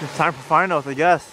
It's time for finals, I guess.